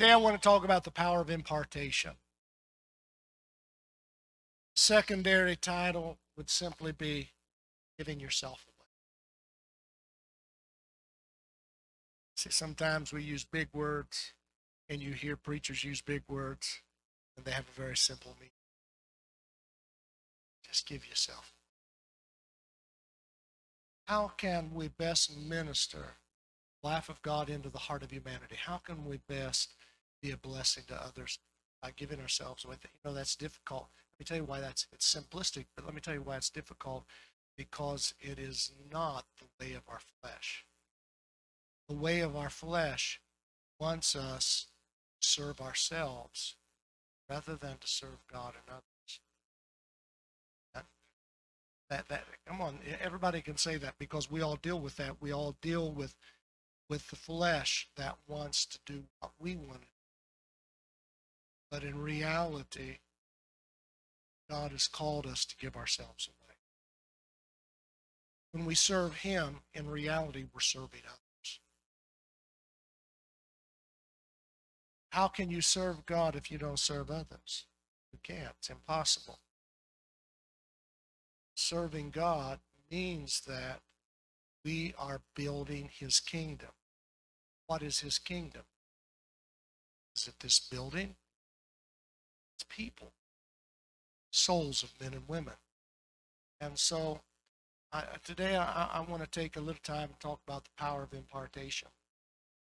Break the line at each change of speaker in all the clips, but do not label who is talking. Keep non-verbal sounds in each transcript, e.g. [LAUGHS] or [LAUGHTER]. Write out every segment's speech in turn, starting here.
Today I want to talk about the power of impartation. Secondary title would simply be giving yourself away. See, sometimes we use big words, and you hear preachers use big words, and they have a very simple meaning. Just give yourself. How can we best minister life of God into the heart of humanity? How can we best be a blessing to others by giving ourselves away? You know, that's difficult. Let me tell you why that's it's simplistic, but let me tell you why it's difficult because it is not the way of our flesh. The way of our flesh wants us to serve ourselves rather than to serve God and others. That, that, come on, everybody can say that because we all deal with that. We all deal with with the flesh that wants to do what we want to. But in reality, God has called us to give ourselves away. When we serve Him, in reality, we're serving others. How can you serve God if you don't serve others? You can't. It's impossible. Serving God means that we are building His kingdom. What is his kingdom? Is it this building? People, souls of men and women. And so I, today I, I want to take a little time and talk about the power of impartation.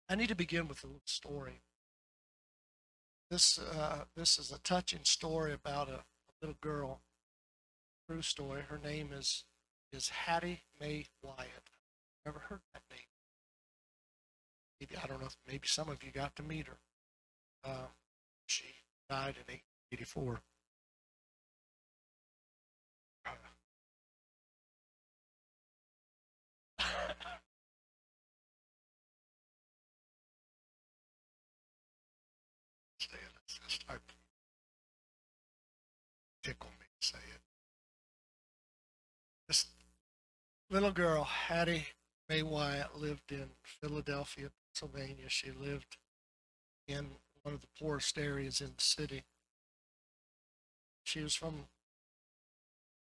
I need to begin with a little story. This, uh, this is a touching story about a, a little girl, true story. Her name is, is Hattie May Wiatt. Never heard that name maybe I don't know if maybe some of you got to meet her. Uh, she died in 1884. Start tickle me say it. This little girl, Hattie May Wiatt, lived in Philadelphia, Pennsylvania. She lived in one of the poorest areas in the city. She was from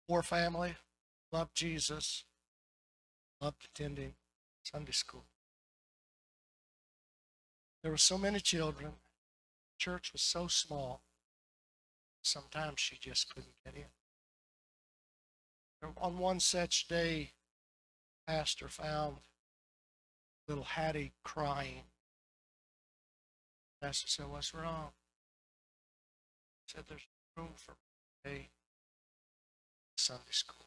poor family, loved Jesus, loved attending Sunday school. There were so many children. Church was so small. Sometimes she just couldn't get in. On one such day, pastor found little Hattie crying. Pastor said, What's wrong? He said, There's room for a Sunday school.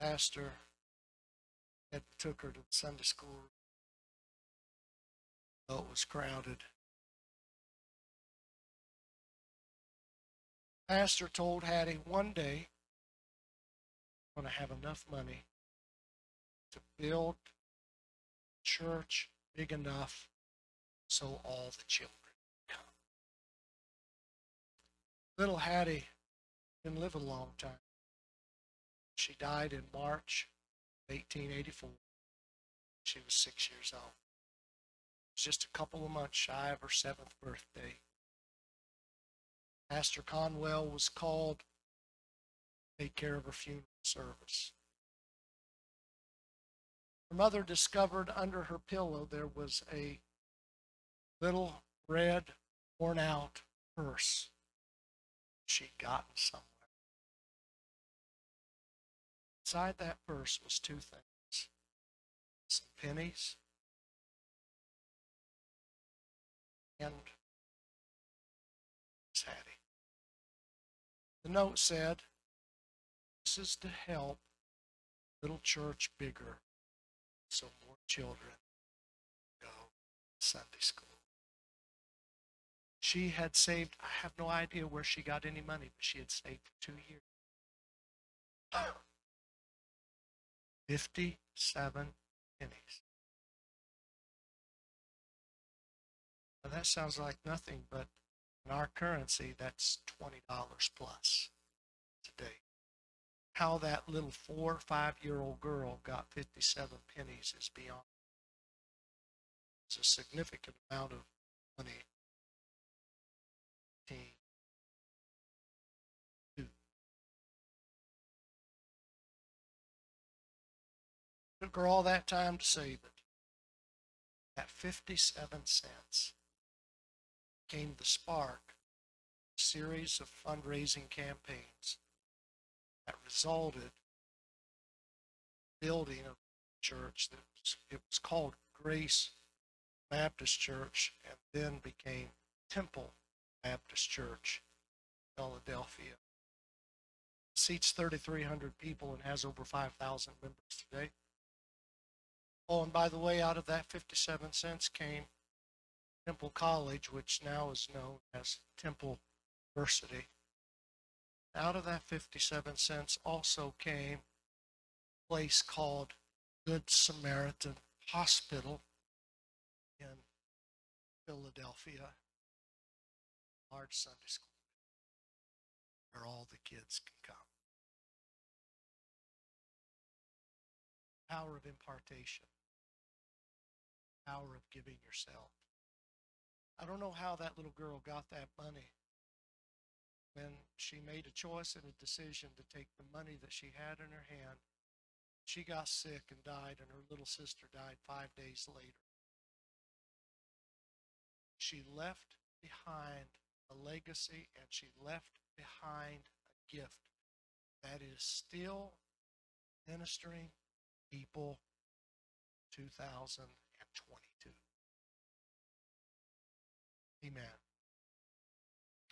Pastor had took her to the Sunday school. Though it was crowded. Pastor told Hattie one day, I'm going to have enough money to build church big enough so all the children Little Hattie didn't live a long time. She died in March 1884. She was six years old. It was just a couple of months shy of her seventh birthday. Pastor Conwell was called to take care of her funeral service. Her mother discovered under her pillow there was a little red, worn out purse she'd gotten somewhere. Inside that purse was two things some pennies and Hattie. The note said, This is to help little church bigger so more children go Sunday school. She had saved, I have no idea where she got any money, but she had saved for two years. Fifty-seven pennies. Now that sounds like nothing, but in our currency, that's $20 plus today. How that little four or five year old girl got 57 pennies is beyond. It's a significant amount of money Took her all that time to save it. At 57 cents came the spark, a series of fundraising campaigns that resulted in the building of a church that was, it was called Grace Baptist Church and then became Temple Baptist Church, Philadelphia. Seats 3,300 people and has over 5,000 members today. Oh, and by the way, out of that 57 cents came Temple College, which now is known as Temple University. Out of that 57 cents also came a place called Good Samaritan Hospital in Philadelphia, large Sunday school, where all the kids can come. Power of impartation power of giving yourself. I don't know how that little girl got that money when she made a choice and a decision to take the money that she had in her hand. She got sick and died, and her little sister died five days later. She left behind a legacy and she left behind a gift that is still ministering people 2000 Amen.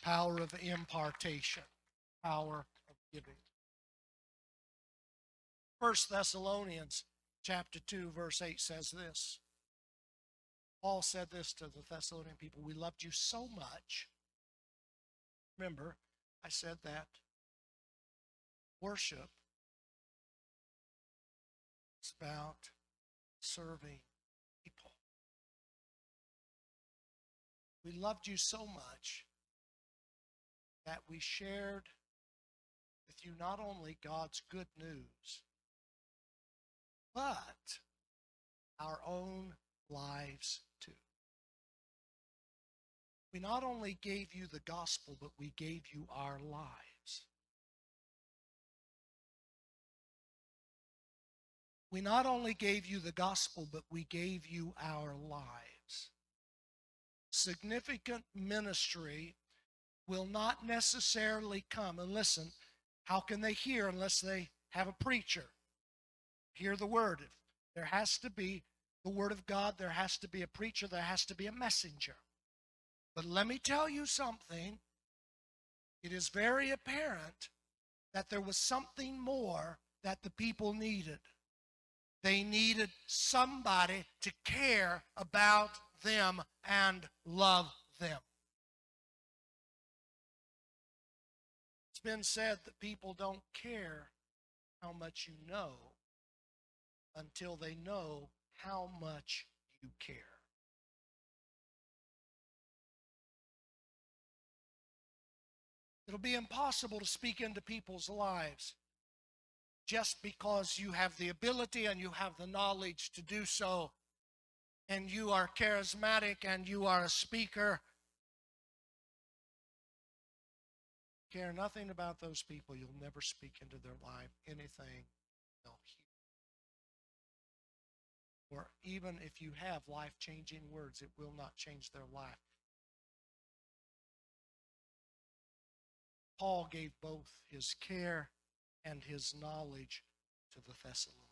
Power of impartation, power of giving. 1 Thessalonians chapter 2 verse 8 says this. Paul said this to the Thessalonian people, we loved you so much. Remember, I said that worship is about serving We loved you so much that we shared with you not only God's good news, but our own lives too. We not only gave you the gospel, but we gave you our lives. We not only gave you the gospel, but we gave you our lives significant ministry will not necessarily come. And listen, how can they hear unless they have a preacher? Hear the word. There has to be the word of God, there has to be a preacher, there has to be a messenger. But let me tell you something. It is very apparent that there was something more that the people needed. They needed somebody to care about them and love them. It's been said that people don't care how much you know until they know how much you care. It'll be impossible to speak into people's lives just because you have the ability and you have the knowledge to do so and you are charismatic and you are a speaker, care nothing about those people. You'll never speak into their life anything they'll hear. Or even if you have life changing words, it will not change their life. Paul gave both his care and his knowledge to the Thessalonians.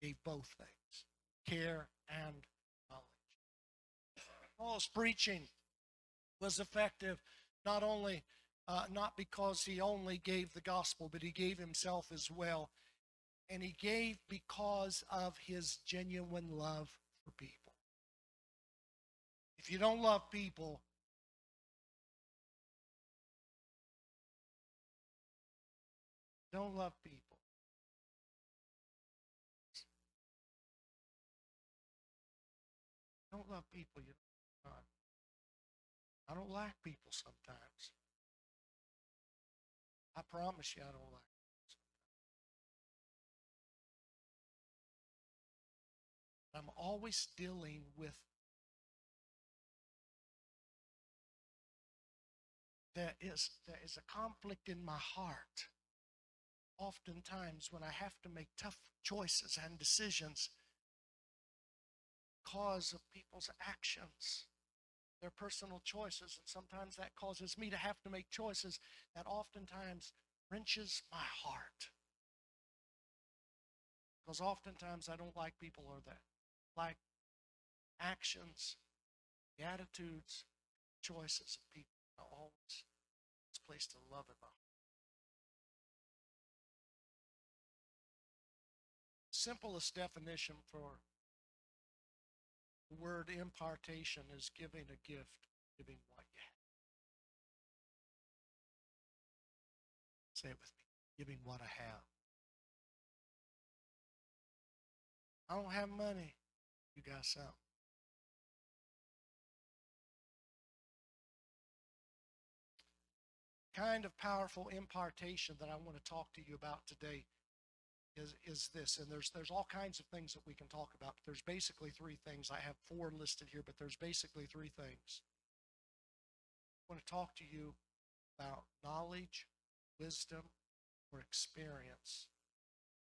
Gave both things care, and knowledge. Paul's preaching was effective not only uh, not because he only gave the gospel, but he gave himself as well. And he gave because of his genuine love for people. If you don't love people, don't love people. love people you I don't like people sometimes. I promise you I don't like I'm always dealing with there is there is a conflict in my heart. Oftentimes when I have to make tough choices and decisions, because of people's actions, their personal choices. And sometimes that causes me to have to make choices that oftentimes wrenches my heart. Because oftentimes I don't like people or that like actions, the attitudes, choices of people. I always it's placed love in my heart. simplest definition for the word impartation is giving a gift, giving what you have. Say it with me giving what I have. I don't have money. You got something. Kind of powerful impartation that I want to talk to you about today is, is this, and there's there's all kinds of things that we can talk about. There's basically three things. I have four listed here, but there's basically three things. I want to talk to you about knowledge, wisdom, or experience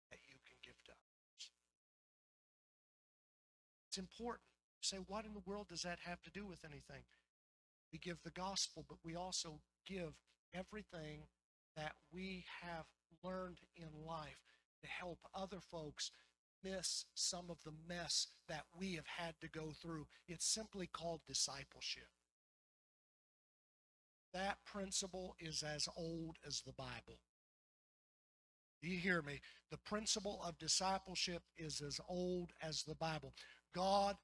that you can give to others. It's important. You say, what in the world does that have to do with anything? We give the gospel, but we also give everything that we have learned in life to help other folks miss some of the mess that we have had to go through. It's simply called discipleship. That principle is as old as the Bible. Do you hear me? The principle of discipleship is as old as the Bible. God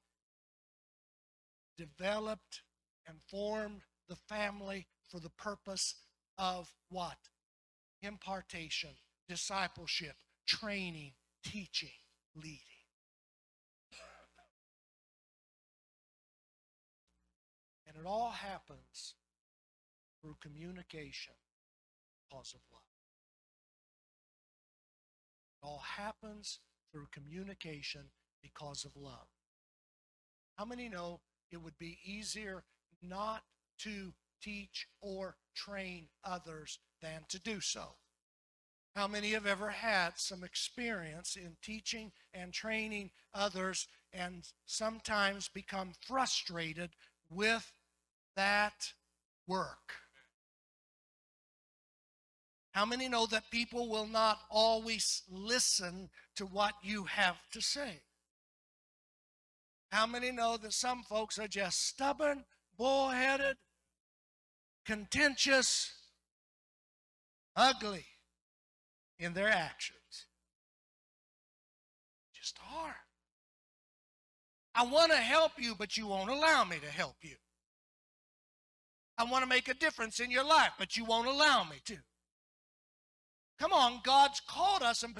developed and formed the family for the purpose of what? Impartation, discipleship, training, teaching, leading. And it all happens through communication because of love. It all happens through communication because of love. How many know it would be easier not to teach or train others than to do so? How many have ever had some experience in teaching and training others and sometimes become frustrated with that work? How many know that people will not always listen to what you have to say? How many know that some folks are just stubborn, bullheaded, contentious, ugly? In their actions. Just are. I want to help you, but you won't allow me to help you. I want to make a difference in your life, but you won't allow me to. Come on, God's called us and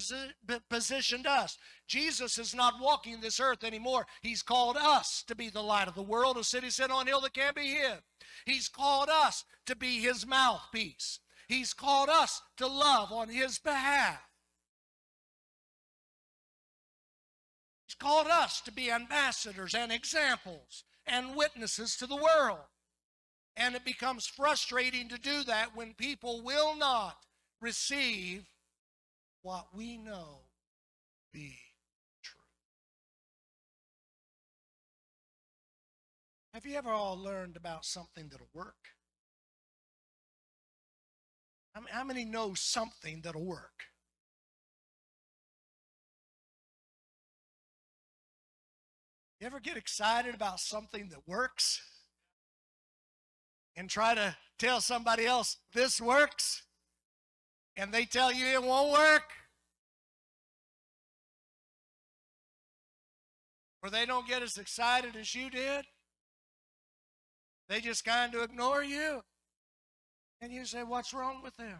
positioned us. Jesus is not walking this earth anymore. He's called us to be the light of the world, a city set on a hill that can't be hid. He's called us to be his mouthpiece. He's called us to love on His behalf. He's called us to be ambassadors and examples and witnesses to the world. And it becomes frustrating to do that when people will not receive what we know be true. Have you ever all learned about something that'll work? How many know something that'll work? You ever get excited about something that works and try to tell somebody else this works and they tell you it won't work? Or they don't get as excited as you did? They just kind of ignore you? And you say, What's wrong with them?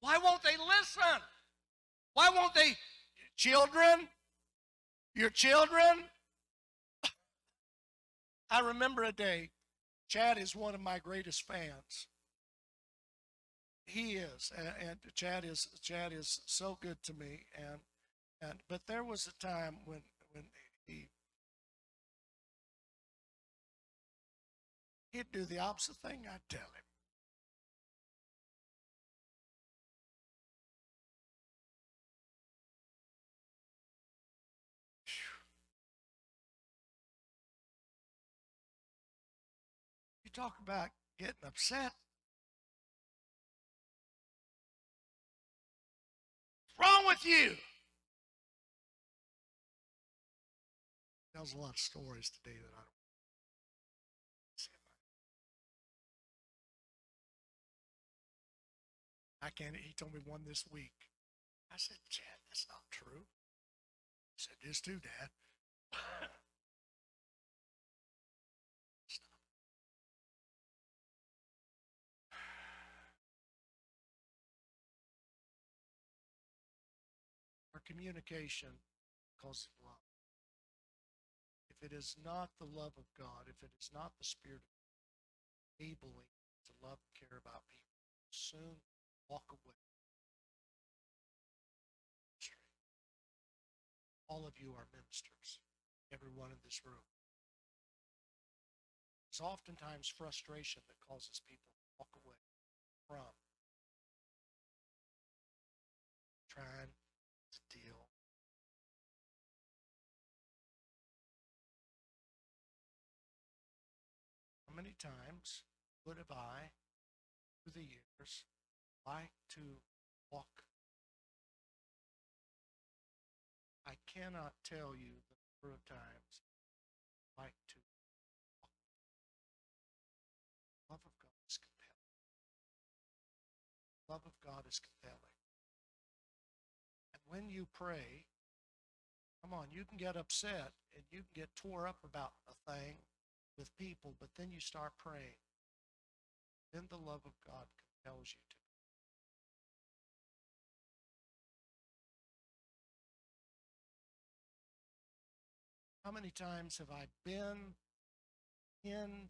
Why won't they listen? Why won't they? Children, your children. [LAUGHS] I remember a day, Chad is one of my greatest fans. he is, and, and Chad is Chad is so good to me, and and but there was a time when when he he'd do the opposite thing I'd tell him. You talk about getting upset. What's wrong with you? Tells a lot of stories today that I don't. I can't. He told me one this week. I said, Chad, that's not true. He said, This too, Dad. [SIGHS] Our communication causes love. If it is not the love of God, if it is not the Spirit of enabling to love and care about people, soon walk away. All of you are ministers, everyone in this room. It's oftentimes frustration that causes people to walk away from trying to deal. How many times would have I, through the years, like to walk. I cannot tell you the number of times I like to walk. Love of God is compelling. Love of God is compelling. And when you pray, come on, you can get upset and you can get tore up about a thing with people, but then you start praying. Then the love of God compels you to How many times have I been in,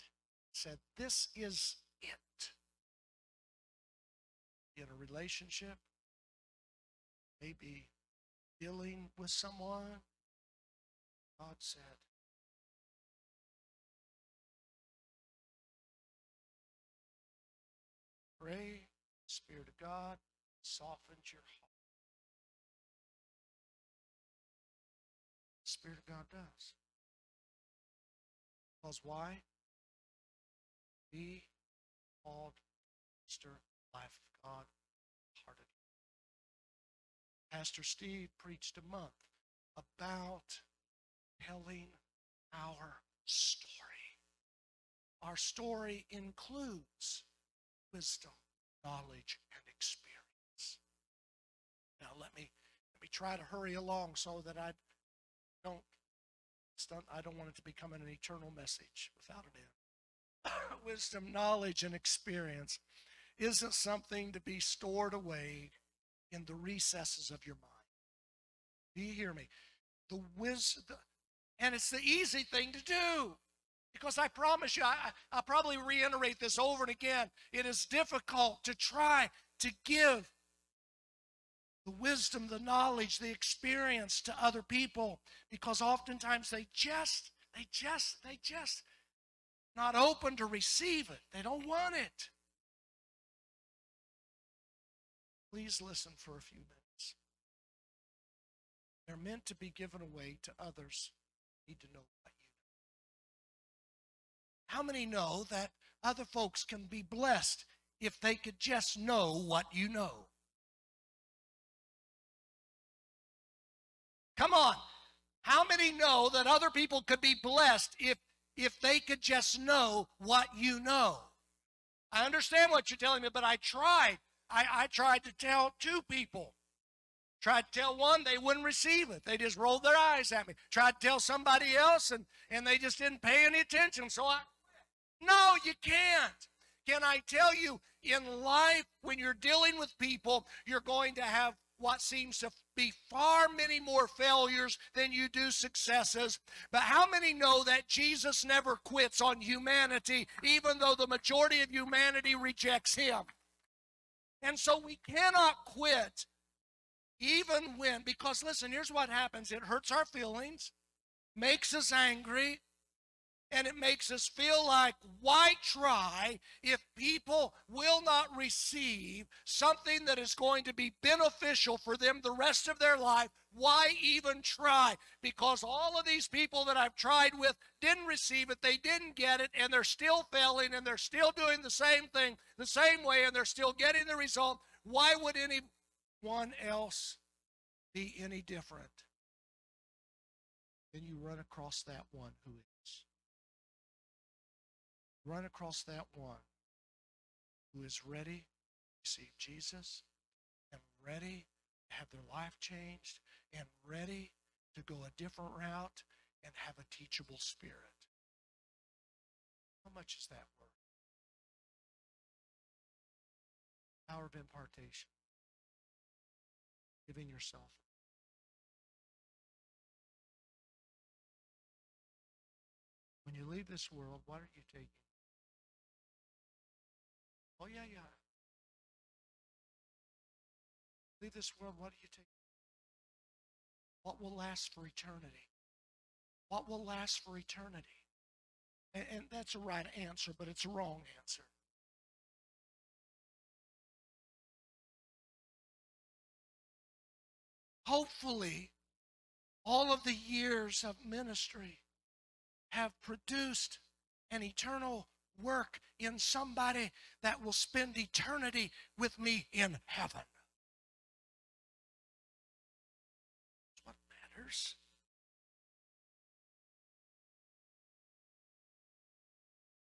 said, This is it? In a relationship, maybe dealing with someone, God said, Pray, Spirit of God softens your heart. Spirit of God does. Because why? We called Mr. Life of God hearted. Pastor Steve preached a month about telling our story. Our story includes wisdom, knowledge, and experience. Now let me let me try to hurry along so that I don't stunt. I don't want it to become an eternal message without an end. [LAUGHS] Wisdom, knowledge, and experience isn't something to be stored away in the recesses of your mind. Do you hear me? The wisdom, and it's the easy thing to do. Because I promise you, I, I'll probably reiterate this over and again. It is difficult to try to give the wisdom, the knowledge, the experience to other people because oftentimes they just, they just, they just not open to receive it. They don't want it. Please listen for a few minutes. They're meant to be given away to others need to know what you know. How many know that other folks can be blessed if they could just know what you know? Come on. How many know that other people could be blessed if if they could just know what you know? I understand what you're telling me, but I tried. I, I tried to tell two people. Tried to tell one, they wouldn't receive it. They just rolled their eyes at me. Tried to tell somebody else, and, and they just didn't pay any attention. So I, no, you can't. Can I tell you, in life, when you're dealing with people, you're going to have what seems to be far many more failures than you do successes. But how many know that Jesus never quits on humanity, even though the majority of humanity rejects him? And so we cannot quit even when, because listen, here's what happens it hurts our feelings, makes us angry, and it makes us feel like, why try if people will not receive something that is going to be beneficial for them the rest of their life? Why even try? Because all of these people that I've tried with didn't receive it, they didn't get it, and they're still failing, and they're still doing the same thing the same way, and they're still getting the result. Why would anyone else be any different? Then you run across that one who is run across that one who is ready to receive Jesus and ready to have their life changed and ready to go a different route and have a teachable spirit. How much is that worth? Power of impartation. Giving yourself. When you leave this world, what are you taking? Oh, yeah, yeah. Leave this world, what do you take? What will last for eternity? What will last for eternity? And, and that's a right answer, but it's a wrong answer. Hopefully, all of the years of ministry have produced an eternal work in somebody that will spend eternity with me in heaven. That's what matters.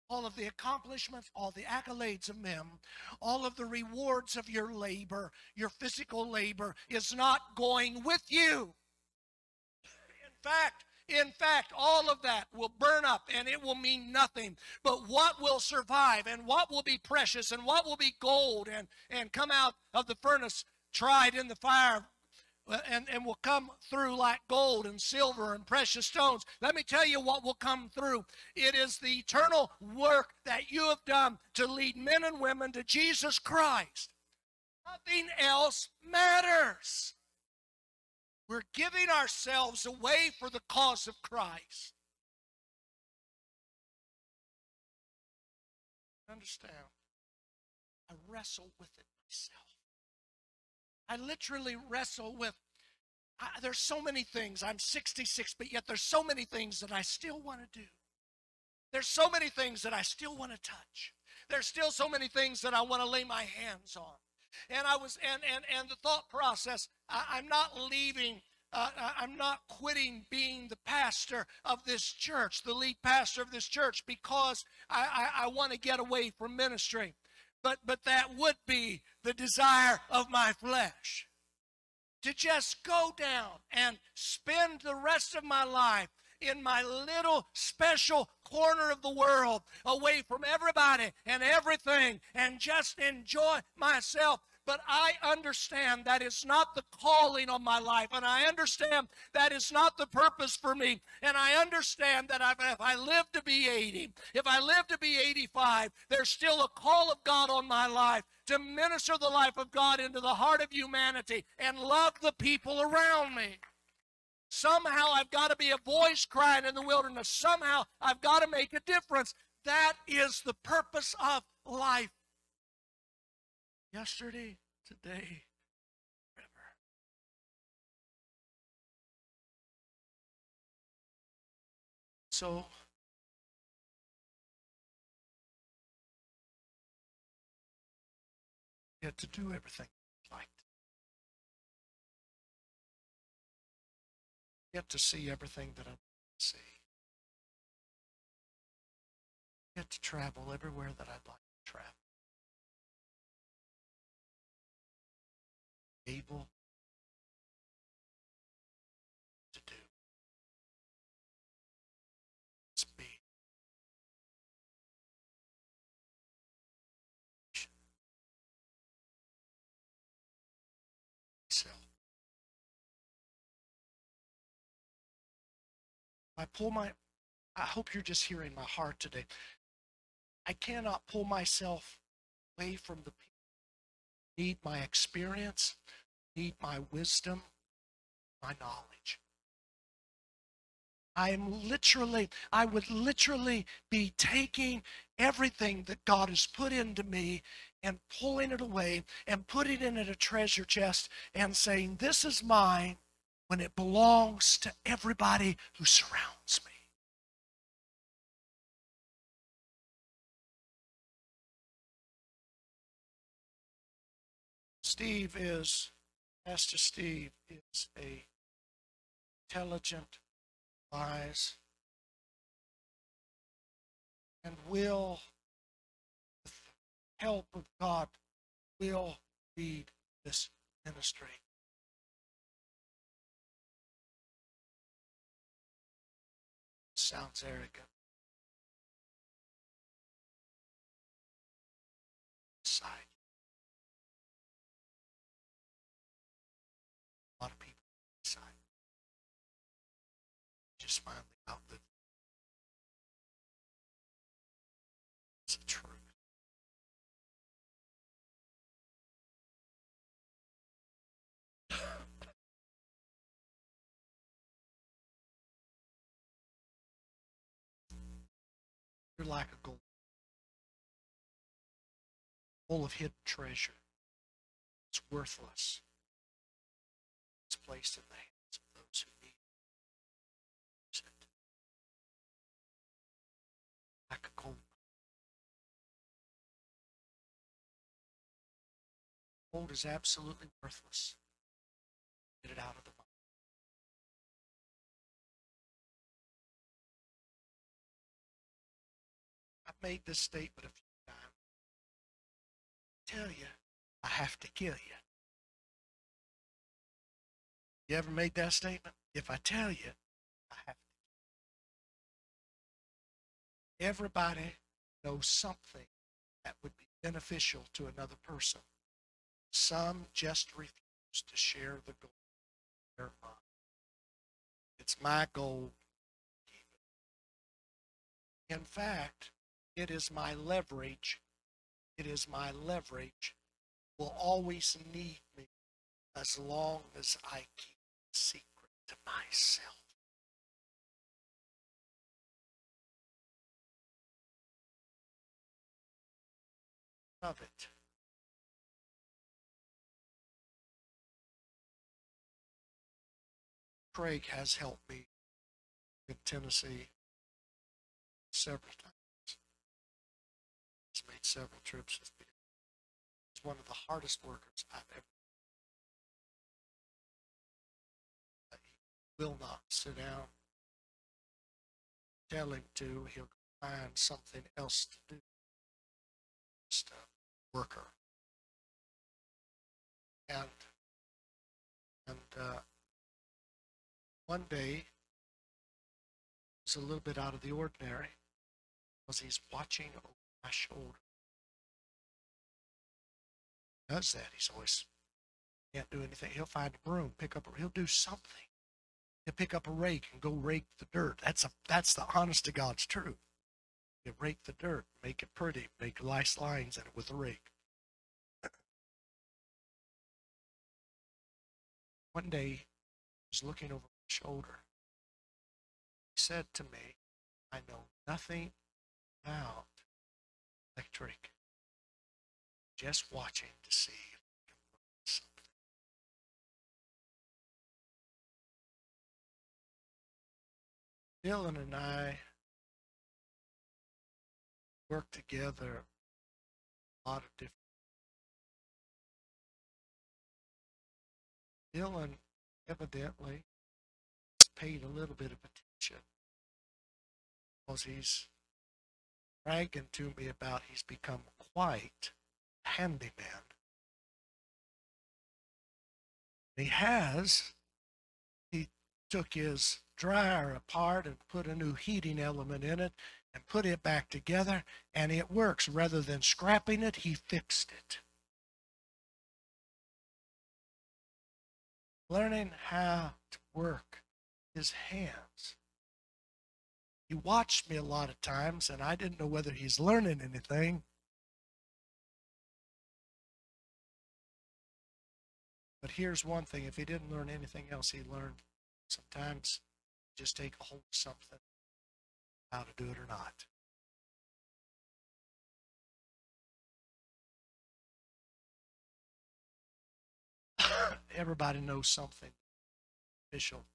all of the accomplishments, all the accolades of men, all of the rewards of your labor, your physical labor, is not going with you. In fact, in fact, all of that will burn up and it will mean nothing. But what will survive and what will be precious and what will be gold and, and come out of the furnace tried in the fire uh, and, and will come through like gold and silver and precious stones. Let me tell you what will come through. It is the eternal work that you have done to lead men and women to Jesus Christ. Nothing else matters. We're giving ourselves away for the cause of Christ. Understand? I wrestle with it myself. I literally wrestle with I, there's so many things. I'm 66, but yet there's so many things that I still want to do. There's so many things that I still want to touch. There's still so many things that I want to lay my hands on and I was and and and the thought process. I, am not leaving. Uh, I'm not quitting being the pastor of this church, the lead pastor of this church, because I, I, I want to get away from ministry. But but that would be the desire of my flesh to just go down and spend the rest of my life in my little special corner of the world away from everybody and everything and just enjoy myself. But I understand that is not the calling on my life. And I understand that is not the purpose for me. And I understand that if I live to be 80, if I live to be 85, there's still a call of God on my life to minister the life of God into the heart of humanity and love the people around me. Somehow I've got to be a voice crying in the wilderness. Somehow I've got to make a difference. That is the purpose of life yesterday, today, forever. So, get to do everything get to see everything that I want to see. Get to travel everywhere that I'd like to travel. able I pull my, I hope you're just hearing my heart today. I cannot pull myself away from the people need my experience, need my wisdom, my knowledge. I am literally, I would literally be taking everything that God has put into me and pulling it away and putting it in a treasure chest and saying, This is mine when it belongs to everybody who surrounds me. Steve is, Pastor Steve is a intelligent, wise, and will, with the help of God, will lead this ministry. Sounds arrogant. Side. A lot of people decide. Just finally Like a gold, full of hidden treasure. It's worthless. It's placed in the hands of those who need it. Like a gold. Gold is absolutely worthless. Get it out of the made this statement a few times. Tell you, I have to kill you. You ever made that statement? If I tell you, I have to. Everybody knows something that would be beneficial to another person. Some just refuse to share the gold. They're mine. It's my gold. In fact, it is my leverage. It is my leverage. Will always need me as long as I keep secret to myself. Of it. Craig has helped me in Tennessee several times. Several trips with me. He's one of the hardest workers I've ever. He will not sit down. Tell him to, he'll find something else to do. Just a worker. And and uh, one day was a little bit out of the ordinary because he's watching over my shoulder. Does that. He's always can't do anything. He'll find a broom, pick up, he'll do something. He'll pick up a rake and go rake the dirt. That's a that's the honest to God's truth. You rake the dirt, make it pretty, make nice lines in it with a rake. [CLEARS THROAT] One day, he was looking over my shoulder. He said to me, I know nothing about electric. Just watching to see if I can learn something. Dylan and I work together a lot of different. Dylan evidently has paid a little bit of attention because he's bragging to me about he's become quite handyman. He has. He took his dryer apart and put a new heating element in it and put it back together, and it works. Rather than scrapping it, he fixed it. Learning how to work his hands. He watched me a lot of times, and I didn't know whether he's learning anything. But here's one thing if he didn't learn anything else, he learned sometimes just take a hold of something, how to do it or not. [LAUGHS] Everybody knows something official.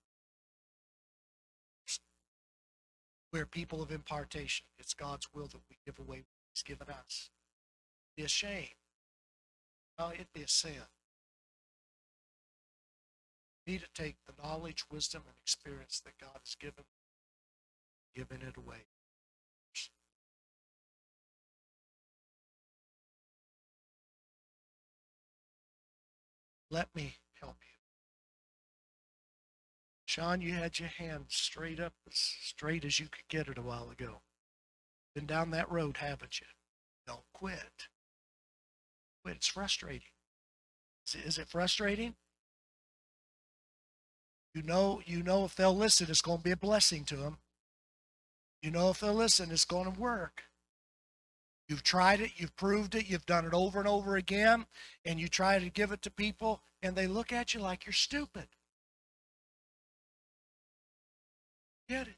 We're people of impartation. It's God's will that we give away what He's given us. Be a shame. No, it'd be a sin. To take the knowledge, wisdom, and experience that God has given, giving it away. Let me help you. Sean, you had your hand straight up, as straight as you could get it a while ago. Been down that road, haven't you? Don't quit. Quit. It's frustrating. Is it frustrating? You know, you know if they'll listen, it's going to be a blessing to them. You know if they'll listen, it's going to work. You've tried it, you've proved it, you've done it over and over again, and you try to give it to people, and they look at you like you're stupid. Get it?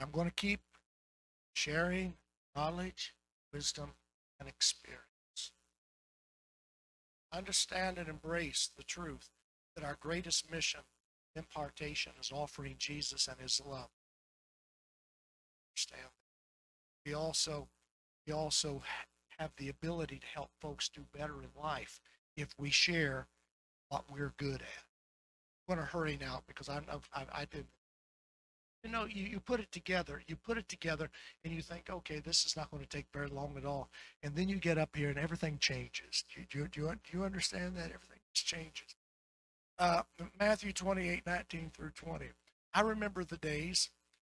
I'm going to keep sharing knowledge, wisdom, and experience. Understand and embrace the truth that our greatest mission, impartation, is offering Jesus and his love understand. We also we also have the ability to help folks do better in life if we share what we're good at. I'm going to hurry now because I, I didn't. You know, you, you put it together, you put it together, and you think, okay, this is not going to take very long at all. And then you get up here and everything changes. Do you, do you, do you understand that? Everything changes. Uh, Matthew 28 19 through 20. I remember the days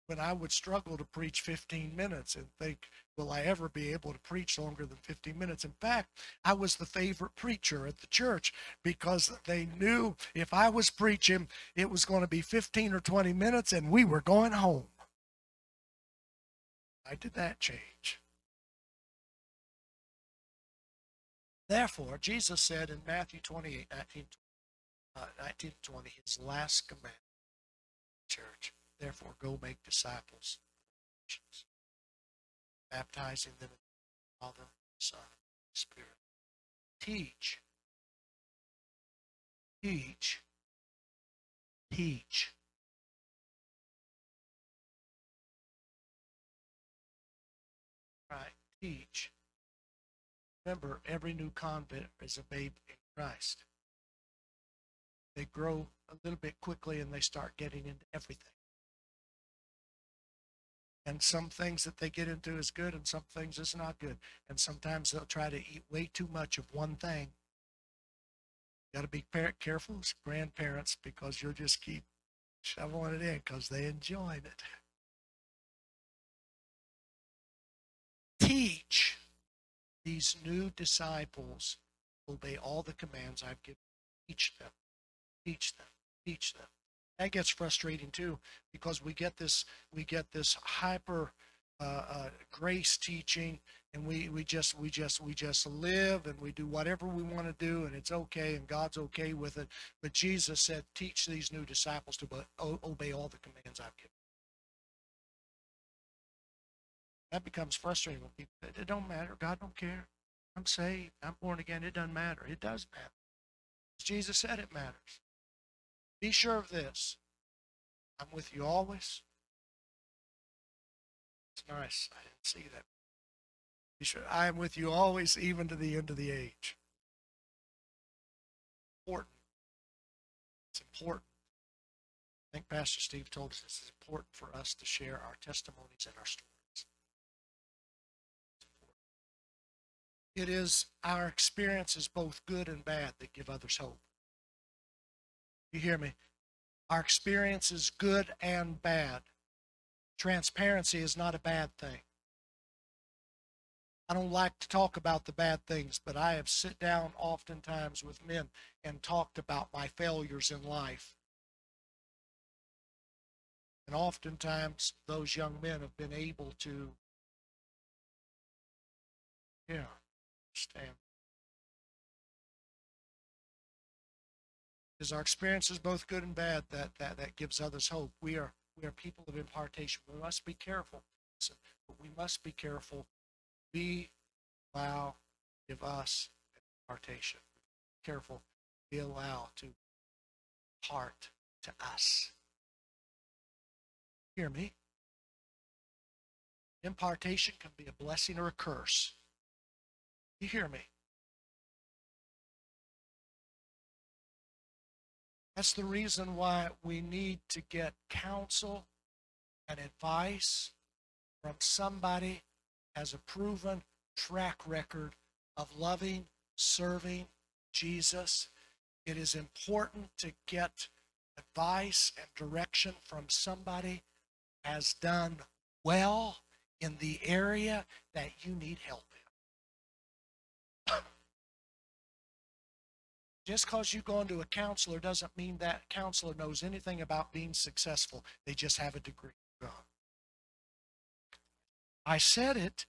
when I would struggle to preach 15 minutes and think, will I ever be able to preach longer than 15 minutes? In fact, I was the favorite preacher at the church because they knew if I was preaching, it was going to be 15 or 20 minutes and we were going home. I did that change? Therefore, Jesus said in Matthew 28, 19, uh, 19 20, his last command, church, Therefore, go make disciples, baptizing them in the Father, Son, Spirit. Teach. Teach. Teach. Right. Teach. Remember, every new convert is a babe in Christ. They grow a little bit quickly and they start getting into everything and some things that they get into is good and some things is not good. And sometimes they'll try to eat way too much of one thing. You got to be careful as grandparents because you'll just keep shoveling it in because they enjoy it. Teach these new disciples obey all the commands i've given. Teach them. Teach them. Teach them that gets frustrating too because we get this we get this hyper uh, uh, grace teaching and we we just we just we just live and we do whatever we want to do and it's okay and god's okay with it. But jesus said teach these new disciples to obey all the commands i've given. That becomes frustrating when people it don't matter. God don't care. I'm saved. I'm born again. It doesn't matter. It does matter. Jesus said it matters be sure of this. I'm with you always. It's nice. I didn't see that. Be sure I am with you always, even to the end of the age. Important. It's important. I think Pastor Steve told us this is important for us to share our testimonies and our stories. It is our experiences, both good and bad, that give others hope. You hear me? Our experience is good and bad. Transparency is not a bad thing. I don't like to talk about the bad things, but I have sit down oftentimes with men and talked about my failures in life. And oftentimes those young men have been able to, yeah, stand. Is our experiences both good and bad that, that, that gives others hope? We are we are people of impartation. We must be careful. But we must be careful. We allow give us impartation. Be careful. We allow to impart to us. Hear me? Impartation can be a blessing or a curse. You hear me? That's the reason why we need to get counsel and advice from somebody has a proven track record of loving, serving Jesus. It is important to get advice and direction from somebody has done well in the area that you need help Just because you go into a counselor doesn't mean that counselor knows anything about being successful. They just have a degree. I said it.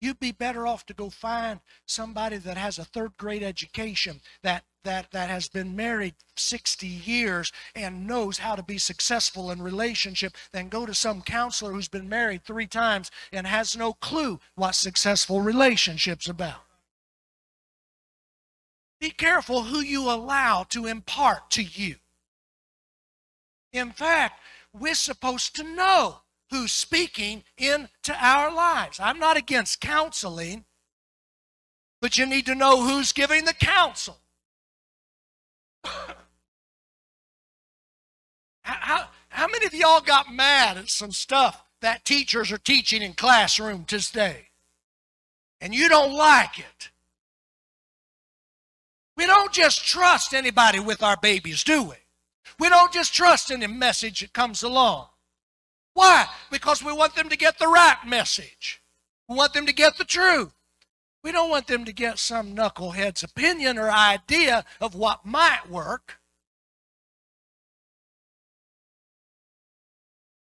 You'd be better off to go find somebody that has a third grade education, that, that, that has been married 60 years and knows how to be successful in relationship than go to some counselor who's been married three times and has no clue what successful relationships about. Be careful who you allow to impart to you. In fact, we're supposed to know who's speaking into our lives. I'm not against counseling, but you need to know who's giving the counsel. [COUGHS] how, how many of y'all got mad at some stuff that teachers are teaching in classroom today? And you don't like it. We don't just trust anybody with our babies, do we? We don't just trust any message that comes along. Why? Because we want them to get the right message. We want them to get the truth. We don't want them to get some knucklehead's opinion or idea of what might work.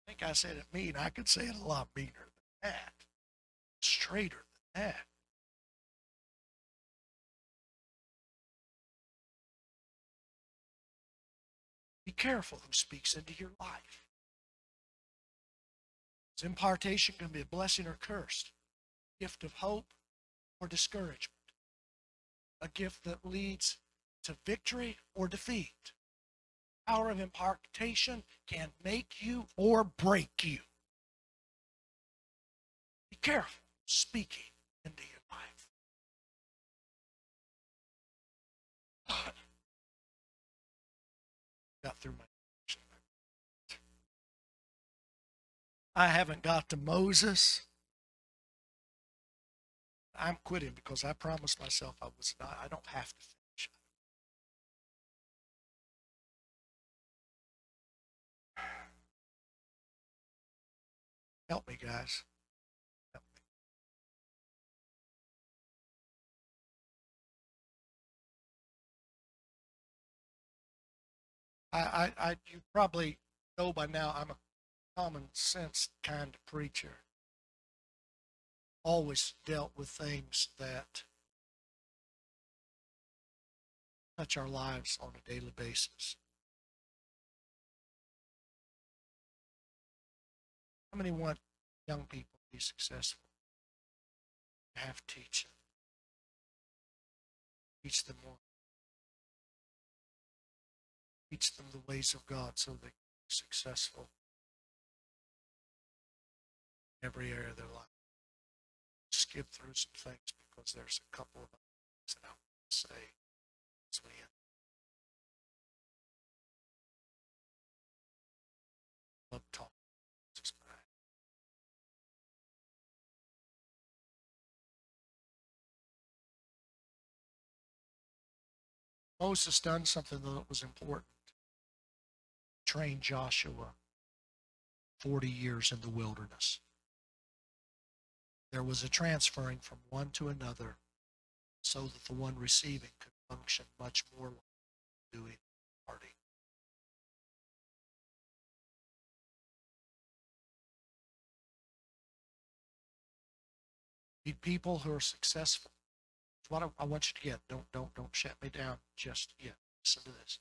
I think I said it mean. I could say it a lot meaner than that, straighter than that. Careful who speaks into your life. His impartation can be a blessing or cursed, gift of hope or discouragement, a gift that leads to victory or defeat. Power of impartation can make you or break you. Be careful speaking into your life. Got through my I haven't got to Moses. I'm quitting because I promised myself I was not I don't have to finish. Help me, guys. I, I, I, you probably know by now I'm a common sense kind of preacher. Always dealt with things that touch our lives on a daily basis. How many want young people to be successful? Have teach them. Teach them more. Teach them the ways of God so they can be successful in every area of their life. Skip through some things because there's a couple of things that I want to say as we end. Love talk. Moses done something that was important trained Joshua 40 years in the wilderness. There was a transferring from one to another so that the one receiving could function much more like doing party. Need people who are successful what I, I want you to get. Don't don't don't shut me down just yet. Listen to this.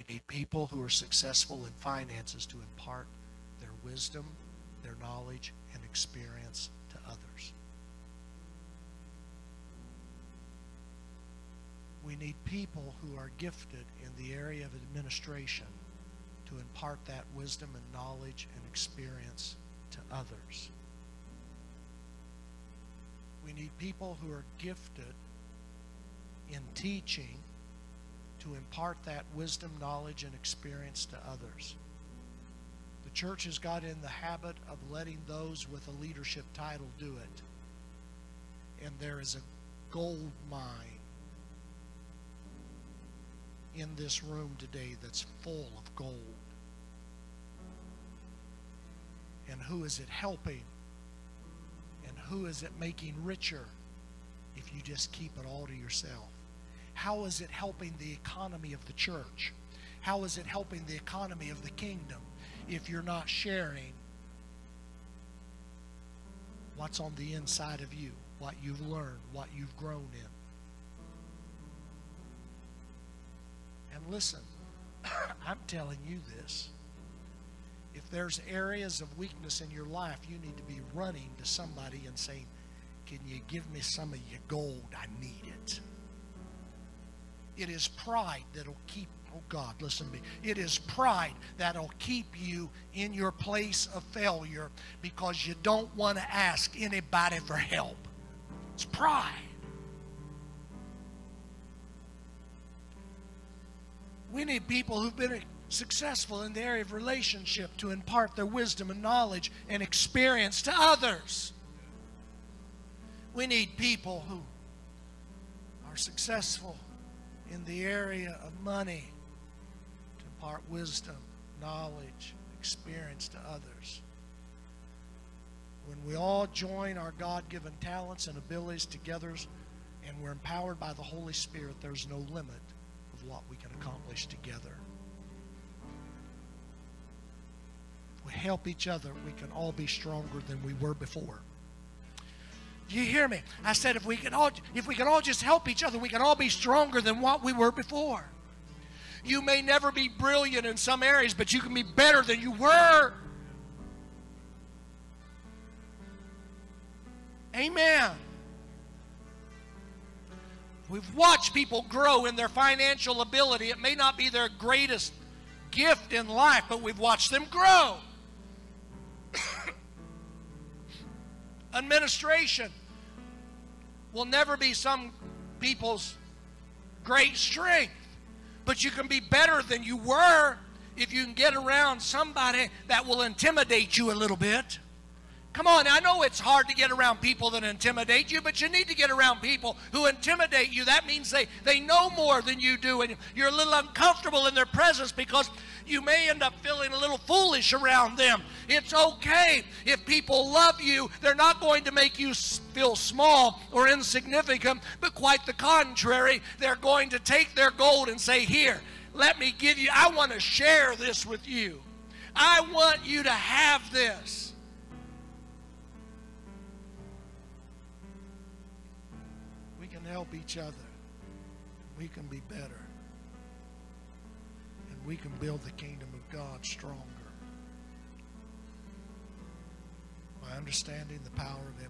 We need people who are successful in finances to impart their wisdom, their knowledge, and experience to others. We need people who are gifted in the area of administration to impart that wisdom and knowledge and experience to others. We need people who are gifted in teaching to impart that wisdom, knowledge, and experience to others. The church has got in the habit of letting those with a leadership title do it. And there is a gold mine in this room today that's full of gold. And who is it helping? And who is it making richer if you just keep it all to yourself? How is it helping the economy of the church? How is it helping the economy of the kingdom if you're not sharing what's on the inside of you, what you've learned, what you've grown in? And listen, [COUGHS] I'm telling you this. If there's areas of weakness in your life, you need to be running to somebody and saying, Can you give me some of your gold? I need it. It is pride that'll keep, oh God, listen to me. It is pride that'll keep you in your place of failure because you don't want to ask anybody for help. It's pride. We need people who've been successful in the area of relationship to impart their wisdom and knowledge and experience to others. We need people who are successful in the area of money to impart wisdom, knowledge, experience to others. When we all join our God given talents and abilities together and we're empowered by the Holy Spirit, there's no limit of what we can accomplish together. If we help each other, we can all be stronger than we were before. You hear me? I said if we can all if we can all just help each other, we can all be stronger than what we were before. You may never be brilliant in some areas, but you can be better than you were. Amen. We've watched people grow in their financial ability. It may not be their greatest gift in life, but we've watched them grow. [COUGHS] Administration will never be some people's great strength, but you can be better than you were if you can get around somebody that will intimidate you a little bit. Come on, I know it's hard to get around people that intimidate you, but you need to get around people who intimidate you. That means they, they know more than you do, and you're a little uncomfortable in their presence because you may end up feeling a little foolish around them. It's okay if people love you, they're not going to make you feel small or insignificant, but quite the contrary. They're going to take their gold and say, Here, let me give you, I want to share this with you. I want you to have this. Help each other, we can be better. And we can build the kingdom of God stronger. By understanding the power of